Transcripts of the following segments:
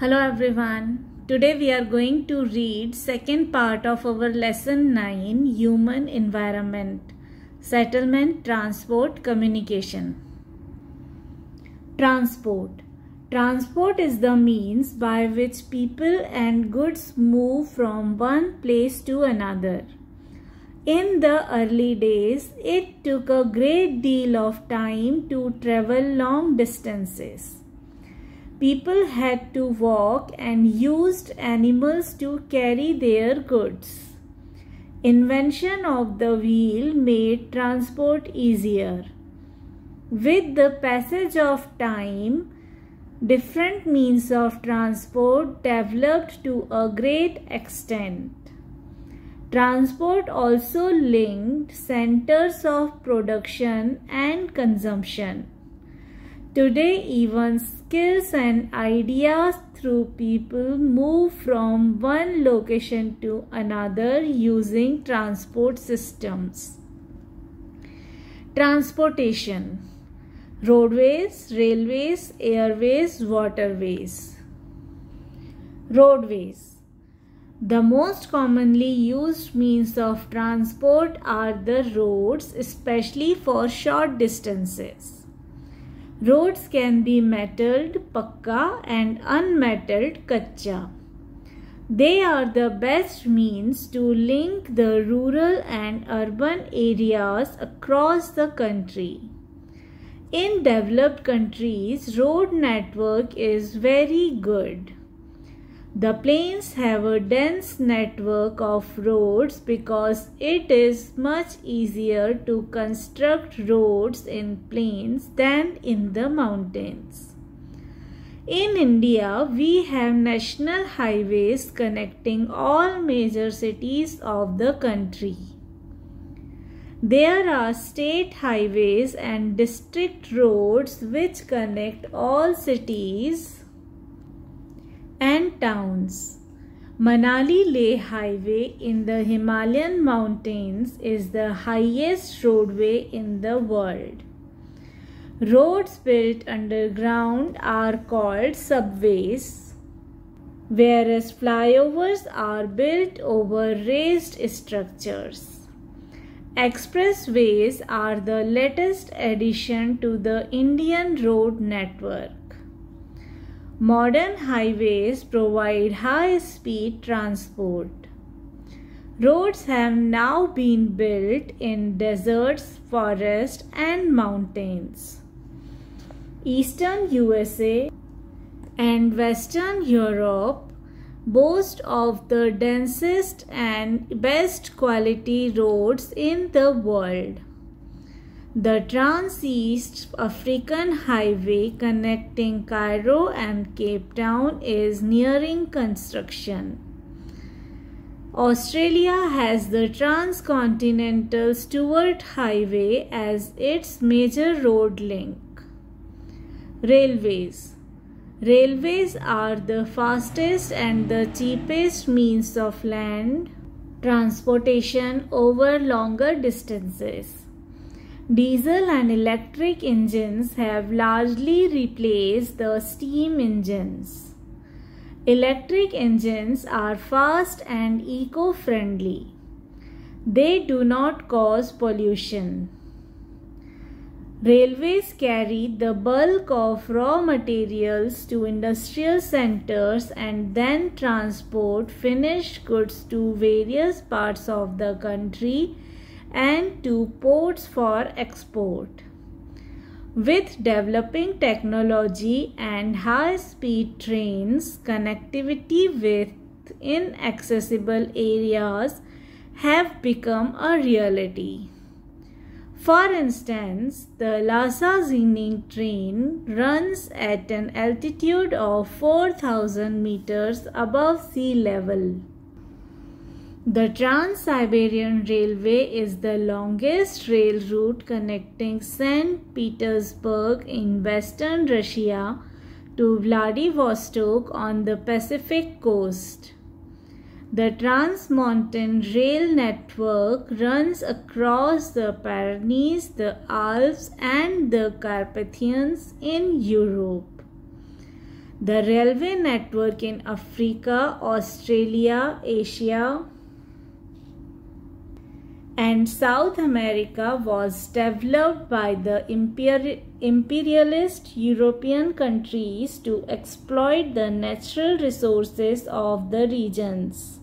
Hello everyone. Today we are going to read second part of our lesson 9 human environment settlement transport communication. Transport Transport is the means by which people and goods move from one place to another. In the early days, it took a great deal of time to travel long distances. People had to walk and used animals to carry their goods. Invention of the wheel made transport easier. With the passage of time, different means of transport developed to a great extent. Transport also linked centers of production and consumption. Today, even skills and ideas through people move from one location to another using transport systems. Transportation Roadways, railways, airways, waterways. Roadways The most commonly used means of transport are the roads, especially for short distances. Roads can be metalled pakka and unmetalled kacha. They are the best means to link the rural and urban areas across the country. In developed countries, road network is very good. The plains have a dense network of roads because it is much easier to construct roads in plains than in the mountains. In India, we have national highways connecting all major cities of the country. There are state highways and district roads which connect all cities towns. Manali Leh Highway in the Himalayan mountains is the highest roadway in the world. Roads built underground are called subways, whereas flyovers are built over raised structures. Expressways are the latest addition to the Indian road network. Modern highways provide high speed transport. Roads have now been built in deserts, forests, and mountains. Eastern USA and Western Europe boast of the densest and best quality roads in the world. The Trans-East African Highway connecting Cairo and Cape Town is nearing construction. Australia has the Transcontinental Stuart Highway as its major road link. Railways Railways are the fastest and the cheapest means of land transportation over longer distances. Diesel and electric engines have largely replaced the steam engines. Electric engines are fast and eco-friendly. They do not cause pollution. Railways carry the bulk of raw materials to industrial centers and then transport finished goods to various parts of the country and two ports for export. With developing technology and high speed trains, connectivity with inaccessible areas have become a reality. For instance, the Lhasa Xining train runs at an altitude of 4000 meters above sea level. The Trans-Siberian Railway is the longest rail route connecting St. Petersburg in western Russia to Vladivostok on the Pacific coast. The Trans-Mountain Rail network runs across the Pyrenees, the Alps and the Carpathians in Europe. The railway network in Africa, Australia, Asia, and South America was developed by the imperialist European countries to exploit the natural resources of the regions.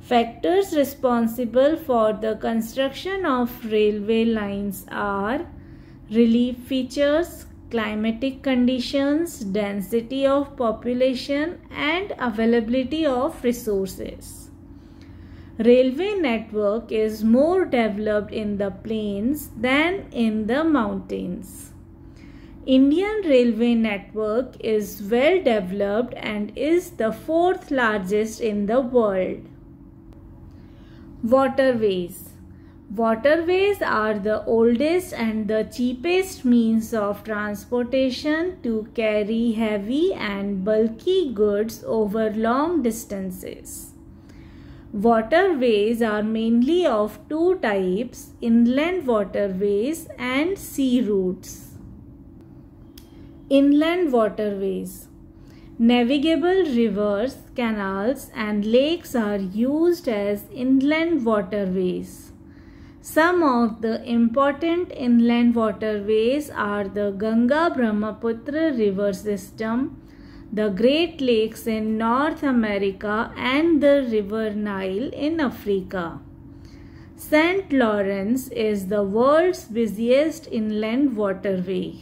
Factors responsible for the construction of railway lines are relief features, climatic conditions, density of population and availability of resources. Railway network is more developed in the plains than in the mountains. Indian railway network is well developed and is the fourth largest in the world. Waterways Waterways are the oldest and the cheapest means of transportation to carry heavy and bulky goods over long distances. Waterways are mainly of two types, inland waterways and sea routes. Inland waterways Navigable rivers, canals and lakes are used as inland waterways. Some of the important inland waterways are the Ganga Brahmaputra river system, the Great Lakes in North America and the River Nile in Africa. St. Lawrence is the world's busiest inland waterway.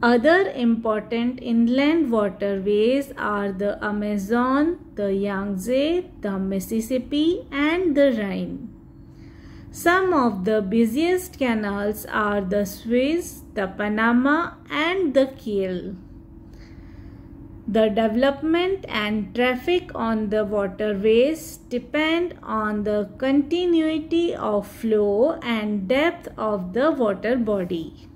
Other important inland waterways are the Amazon, the Yangtze, the Mississippi and the Rhine. Some of the busiest canals are the Suez, the Panama and the Kiel. The development and traffic on the waterways depend on the continuity of flow and depth of the water body.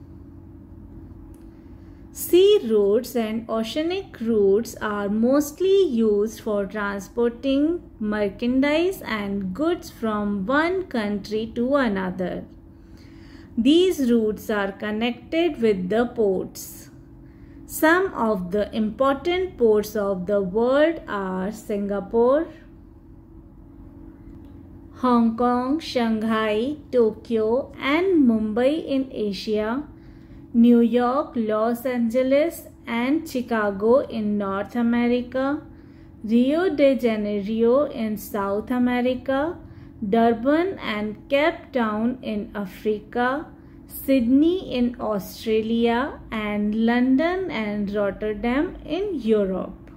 Sea routes and oceanic routes are mostly used for transporting merchandise and goods from one country to another. These routes are connected with the ports. Some of the important ports of the world are Singapore, Hong Kong, Shanghai, Tokyo and Mumbai in Asia, New York, Los Angeles and Chicago in North America, Rio de Janeiro in South America, Durban and Cape Town in Africa, Sydney in Australia and London and Rotterdam in Europe.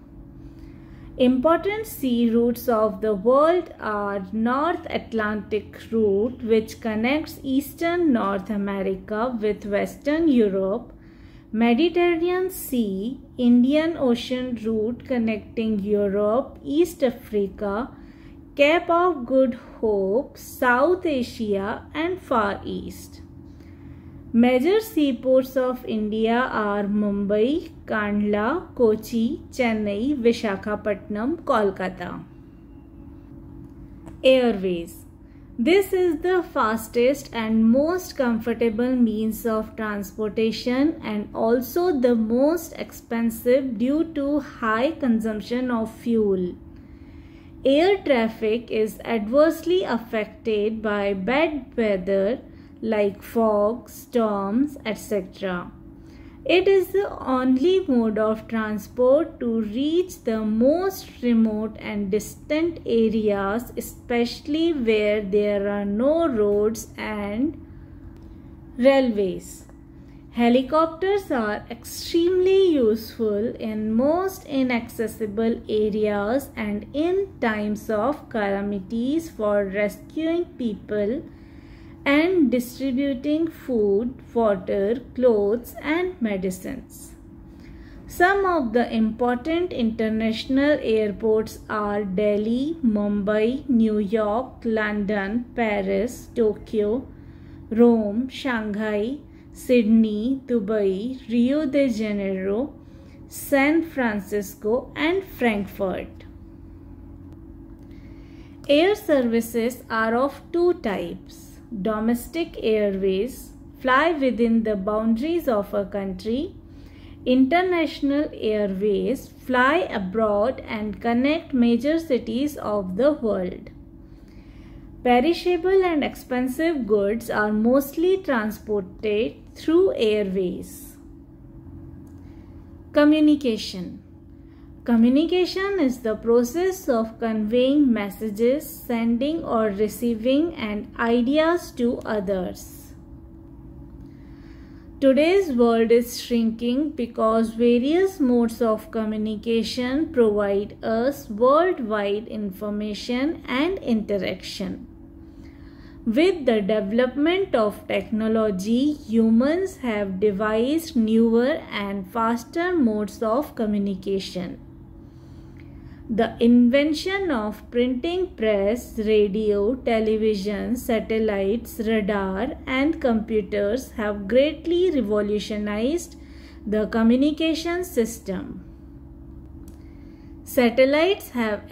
Important sea routes of the world are North Atlantic route which connects eastern North America with western Europe, Mediterranean Sea, Indian Ocean route connecting Europe, East Africa, Cape of Good Hope, South Asia and Far East. Major seaports of India are Mumbai, Kandla, Kochi, Chennai, Vishakhapatnam, Kolkata. Airways This is the fastest and most comfortable means of transportation and also the most expensive due to high consumption of fuel. Air traffic is adversely affected by bad weather like fog, storms, etc. It is the only mode of transport to reach the most remote and distant areas, especially where there are no roads and railways. Helicopters are extremely useful in most inaccessible areas and in times of calamities for rescuing people and distributing food, water, clothes and medicines. Some of the important international airports are Delhi, Mumbai, New York, London, Paris, Tokyo, Rome, Shanghai, Sydney, Dubai, Rio de Janeiro, San Francisco and Frankfurt. Air services are of two types domestic airways fly within the boundaries of a country. international airways fly abroad and connect major cities of the world. Perishable and expensive goods are mostly transported through airways. Communication Communication is the process of conveying messages, sending or receiving and ideas to others. Today's world is shrinking because various modes of communication provide us worldwide information and interaction. With the development of technology, humans have devised newer and faster modes of communication. The invention of printing press, radio, television, satellites, radar and computers have greatly revolutionized the communication system. Satellites have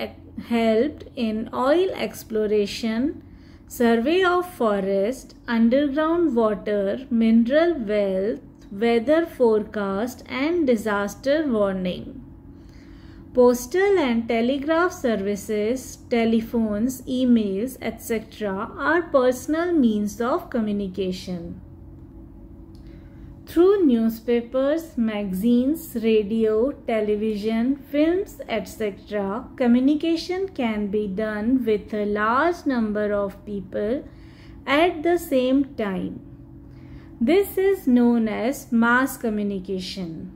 helped in oil exploration, survey of forest, underground water, mineral wealth, weather forecast and disaster warning. Postal and telegraph services, telephones, emails, etc. are personal means of communication. Through newspapers, magazines, radio, television, films, etc., communication can be done with a large number of people at the same time. This is known as mass communication.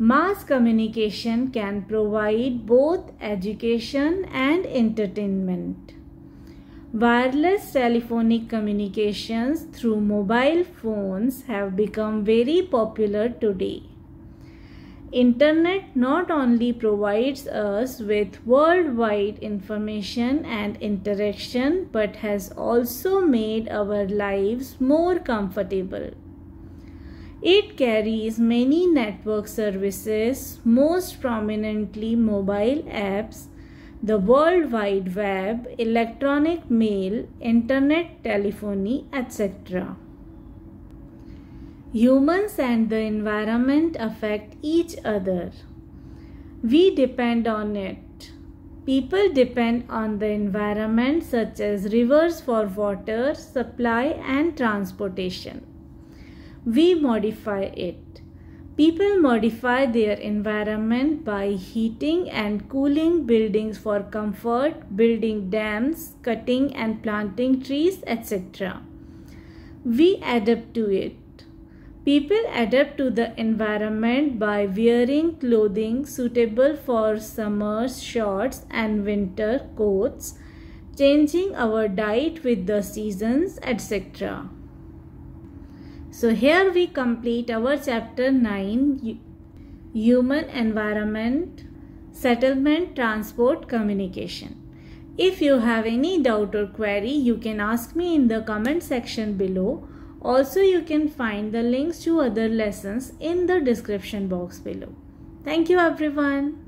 Mass communication can provide both education and entertainment. Wireless telephonic communications through mobile phones have become very popular today. Internet not only provides us with worldwide information and interaction but has also made our lives more comfortable. It carries many network services, most prominently mobile apps, the World Wide Web, electronic mail, internet telephony, etc. Humans and the environment affect each other. We depend on it. People depend on the environment such as rivers for water, supply and transportation we modify it. People modify their environment by heating and cooling buildings for comfort, building dams, cutting and planting trees, etc. We adapt to it. People adapt to the environment by wearing clothing suitable for summer's shorts and winter coats, changing our diet with the seasons, etc. So here we complete our chapter 9 Human Environment Settlement Transport Communication. If you have any doubt or query you can ask me in the comment section below. Also you can find the links to other lessons in the description box below. Thank you everyone.